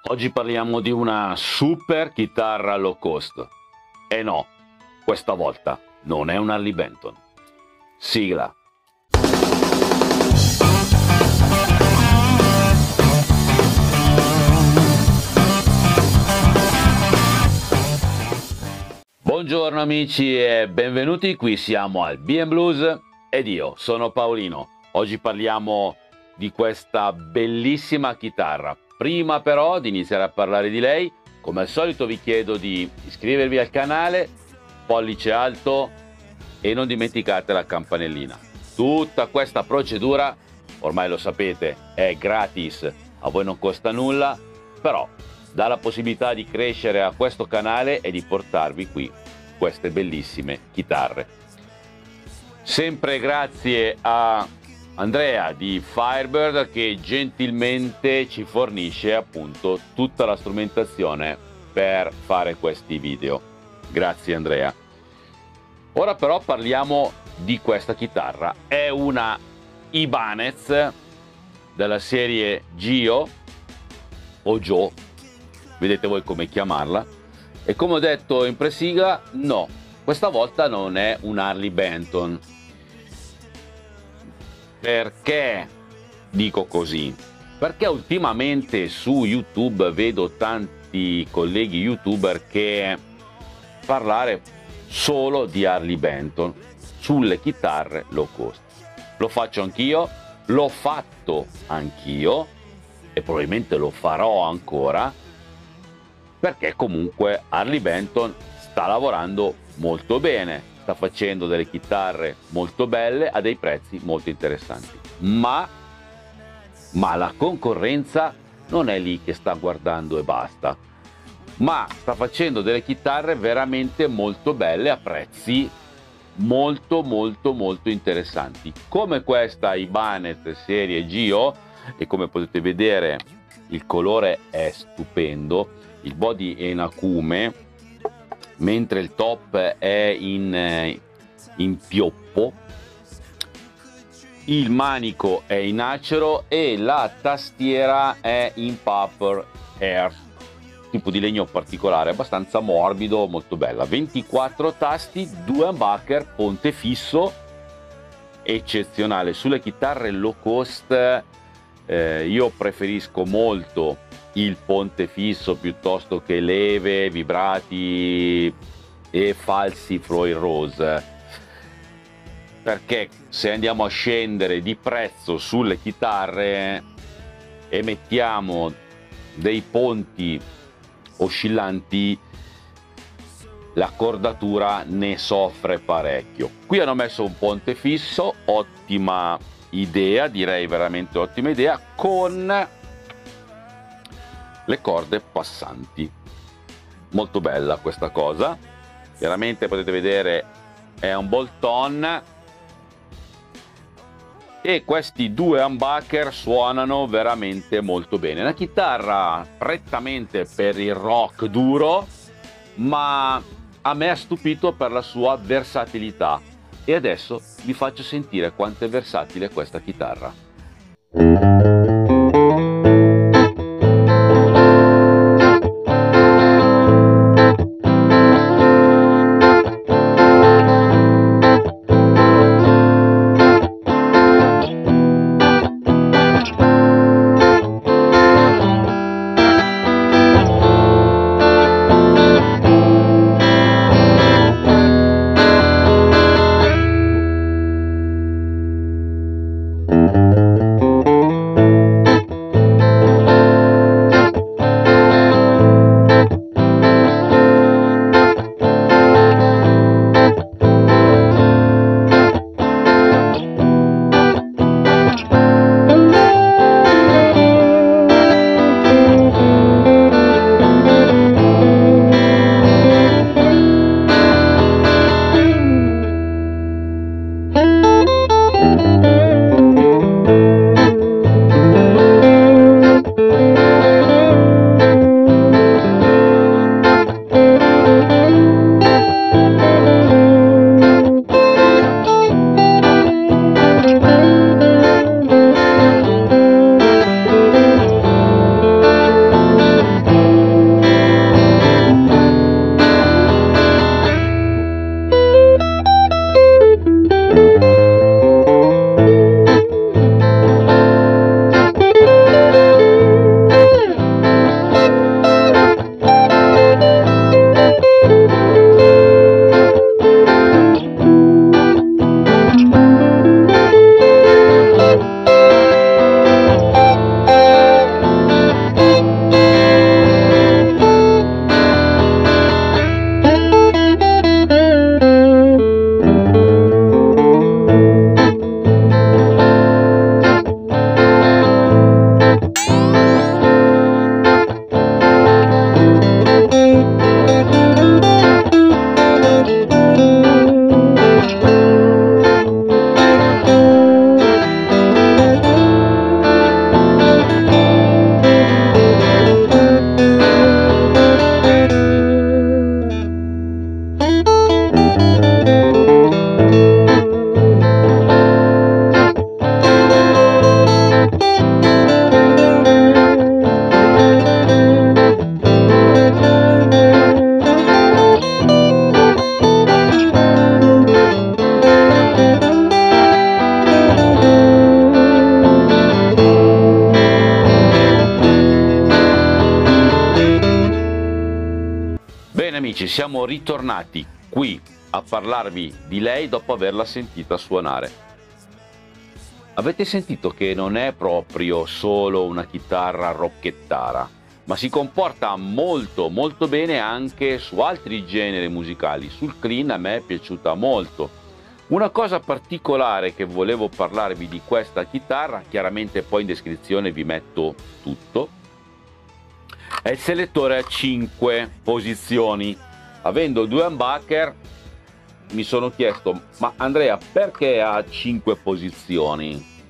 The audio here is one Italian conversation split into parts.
Oggi parliamo di una super chitarra low cost. E no, questa volta non è un Harley Benton. Sigla. Buongiorno amici e benvenuti, qui siamo al BM Blues ed io sono Paolino. Oggi parliamo di questa bellissima chitarra Prima però di iniziare a parlare di lei, come al solito vi chiedo di iscrivervi al canale, pollice alto e non dimenticate la campanellina. Tutta questa procedura, ormai lo sapete, è gratis, a voi non costa nulla, però dà la possibilità di crescere a questo canale e di portarvi qui queste bellissime chitarre. Sempre grazie a Andrea di Firebird che gentilmente ci fornisce appunto tutta la strumentazione per fare questi video. Grazie Andrea. Ora però parliamo di questa chitarra. È una Ibanez della serie Gio o Joe, vedete voi come chiamarla. E come ho detto in presiga, no, questa volta non è un Harley Benton perché dico così? Perché ultimamente su YouTube vedo tanti colleghi youtuber che parlare solo di Harley Benton sulle chitarre low cost. Lo faccio anch'io, l'ho fatto anch'io e probabilmente lo farò ancora perché comunque Harley Benton sta lavorando molto bene sta facendo delle chitarre molto belle a dei prezzi molto interessanti. Ma, ma la concorrenza non è lì che sta guardando e basta, ma sta facendo delle chitarre veramente molto belle a prezzi molto molto molto interessanti come questa Ibanez serie Gio e come potete vedere il colore è stupendo il body è in acume mentre il top è in, eh, in pioppo il manico è in acero e la tastiera è in paper air. Tipo di legno particolare abbastanza morbido molto bella. 24 tasti 2 humbucker ponte fisso eccezionale. Sulle chitarre low cost eh, io preferisco molto il ponte fisso piuttosto che leve, vibrati e falsi Freud Rose. Perché se andiamo a scendere di prezzo sulle chitarre e mettiamo dei ponti oscillanti la cordatura ne soffre parecchio. Qui hanno messo un ponte fisso ottima idea direi veramente ottima idea con le corde passanti. Molto bella questa cosa. Chiaramente potete vedere è un bolt on e questi due humbucker suonano veramente molto bene. Una chitarra prettamente per il rock duro, ma a me ha stupito per la sua versatilità. E adesso vi faccio sentire quanto è versatile questa chitarra. Amici, siamo ritornati qui a parlarvi di lei dopo averla sentita suonare. Avete sentito che non è proprio solo una chitarra rocchettara, ma si comporta molto molto bene anche su altri generi musicali. Sul clean a me è piaciuta molto. Una cosa particolare che volevo parlarvi di questa chitarra, chiaramente poi in descrizione vi metto tutto, è il selettore a 5 posizioni. Avendo due humbucker mi sono chiesto, ma Andrea perché ha 5 posizioni?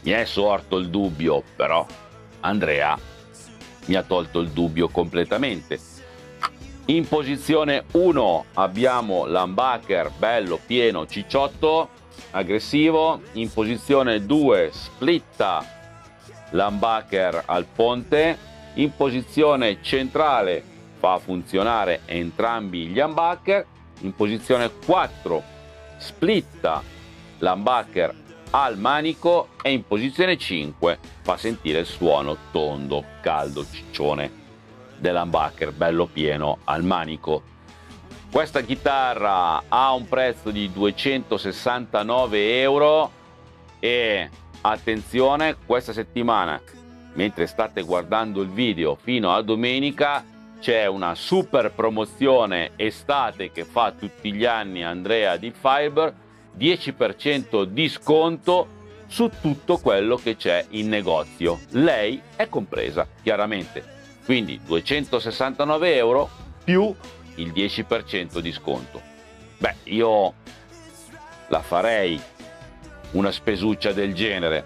Mi è sorto il dubbio, però Andrea mi ha tolto il dubbio completamente. In posizione 1 abbiamo l'humbucker bello, pieno, cicciotto, aggressivo. In posizione 2 splitta l'humbucker al ponte in posizione centrale fa funzionare entrambi gli humbucker, in posizione 4 splitta l'humbucker al manico e in posizione 5 fa sentire il suono tondo, caldo, ciccione dell'humbucker, bello pieno al manico. Questa chitarra ha un prezzo di 269 euro e attenzione, questa settimana mentre state guardando il video fino a domenica c'è una super promozione estate che fa tutti gli anni Andrea di Fiber 10% di sconto su tutto quello che c'è in negozio. Lei è compresa chiaramente. Quindi 269 euro più il 10% di sconto. Beh io la farei una spesuccia del genere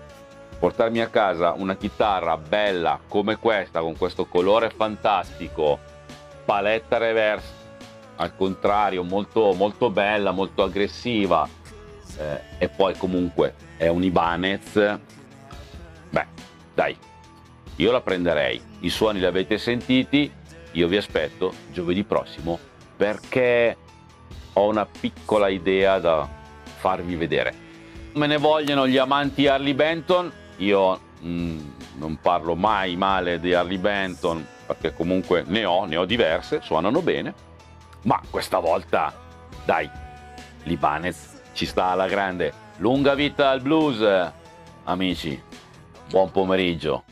portarmi a casa una chitarra bella come questa con questo colore fantastico paletta reverse al contrario molto molto bella molto aggressiva eh, e poi comunque è un Ibanez beh dai io la prenderei. I suoni li avete sentiti io vi aspetto giovedì prossimo perché ho una piccola idea da farvi vedere. Me ne vogliono gli amanti Harley Benton io mh, mm, non parlo mai male di Harley Benton perché comunque ne ho, ne ho diverse, suonano bene, ma questa volta, dai, l'Ibanez ci sta alla grande. Lunga vita al blues, amici. Buon pomeriggio.